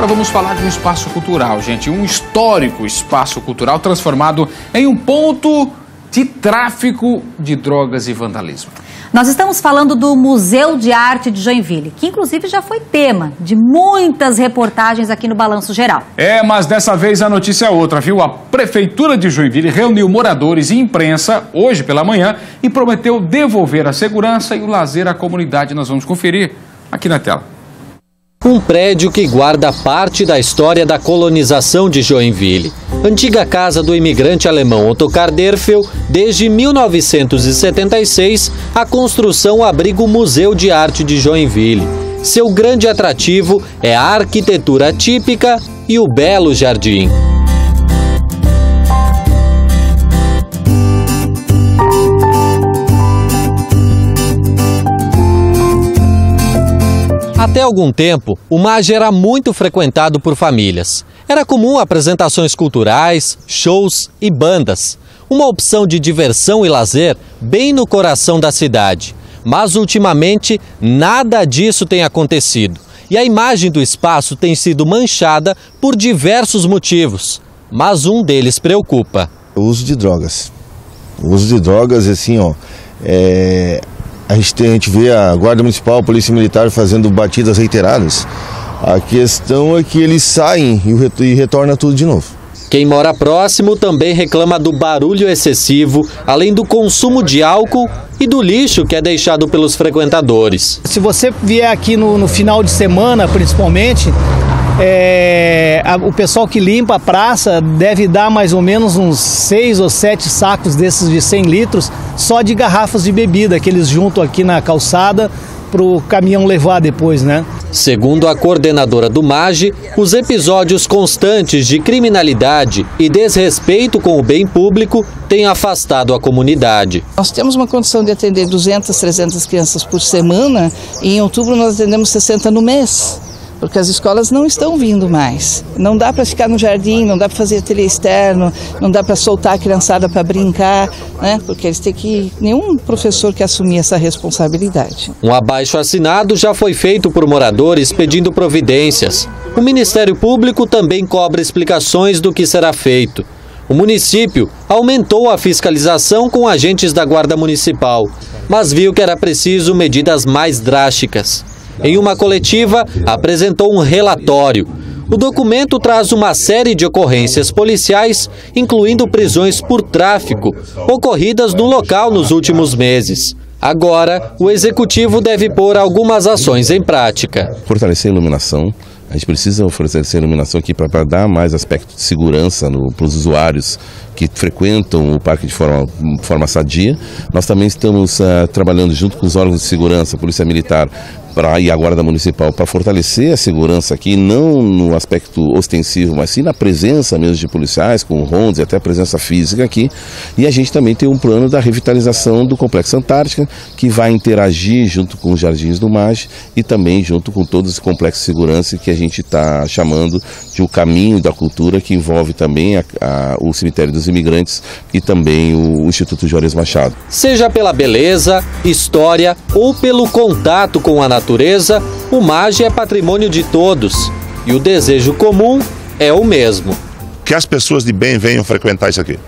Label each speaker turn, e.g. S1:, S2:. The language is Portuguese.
S1: Agora vamos falar de um espaço cultural, gente. Um histórico espaço cultural transformado em um ponto de tráfico de drogas e vandalismo.
S2: Nós estamos falando do Museu de Arte de Joinville, que inclusive já foi tema de muitas reportagens aqui no Balanço Geral.
S1: É, mas dessa vez a notícia é outra, viu? A Prefeitura de Joinville reuniu moradores e imprensa hoje pela manhã e prometeu devolver a segurança e o lazer à comunidade. Nós vamos conferir aqui na tela.
S3: Um prédio que guarda parte da história da colonização de Joinville. Antiga casa do imigrante alemão Ottokar Derfel, desde 1976, a construção abriga o Museu de Arte de Joinville. Seu grande atrativo é a arquitetura típica e o belo jardim. Até algum tempo, o MAG era muito frequentado por famílias. Era comum apresentações culturais, shows e bandas. Uma opção de diversão e lazer bem no coração da cidade. Mas ultimamente, nada disso tem acontecido. E a imagem do espaço tem sido manchada por diversos motivos. Mas um deles preocupa.
S4: O uso de drogas. O uso de drogas, assim, ó, é, a gente, a gente vê a Guarda Municipal, a Polícia Militar fazendo batidas reiteradas. A questão é que eles saem e, e retorna tudo de novo.
S3: Quem mora próximo também reclama do barulho excessivo, além do consumo de álcool e do lixo que é deixado pelos frequentadores.
S5: Se você vier aqui no, no final de semana, principalmente, é, a, o pessoal que limpa a praça deve dar mais ou menos uns seis ou sete sacos desses de 100 litros só de garrafas de bebida que eles juntam aqui na calçada para o caminhão levar depois, né?
S3: Segundo a coordenadora do MAGE, os episódios constantes de criminalidade e desrespeito com o bem público têm afastado a comunidade.
S6: Nós temos uma condição de atender 200, 300 crianças por semana e em outubro nós atendemos 60 no mês porque as escolas não estão vindo mais. Não dá para ficar no jardim, não dá para fazer ateliê externo, não dá para soltar a criançada para brincar, né? Porque eles têm que nenhum professor que assumir essa responsabilidade.
S3: Um abaixo assinado já foi feito por moradores pedindo providências. O Ministério Público também cobra explicações do que será feito. O município aumentou a fiscalização com agentes da Guarda Municipal, mas viu que era preciso medidas mais drásticas em uma coletiva, apresentou um relatório. O documento traz uma série de ocorrências policiais, incluindo prisões por tráfico, ocorridas no local nos últimos meses. Agora, o executivo deve pôr algumas ações em prática.
S4: Fortalecer a iluminação, a gente precisa oferecer iluminação aqui para dar mais aspecto de segurança para os usuários que frequentam o parque de forma, forma sadia. Nós também estamos uh, trabalhando junto com os órgãos de segurança, Polícia Militar pra, e a Guarda Municipal para fortalecer a segurança aqui, não no aspecto ostensivo, mas sim na presença mesmo de policiais, com rondos e até a presença física aqui. E a gente também tem um plano da revitalização do Complexo Antártica, que vai interagir junto com os Jardins do Mage e também junto com todo esse complexo de segurança que a gente está chamando de o caminho da cultura, que envolve também a, a, o cemitério dos imigrantes e também o Instituto Juarez Machado.
S3: Seja pela beleza, história ou pelo contato com a natureza, o MAGE é patrimônio de todos e o desejo comum é o mesmo.
S7: Que as pessoas de bem venham frequentar isso aqui.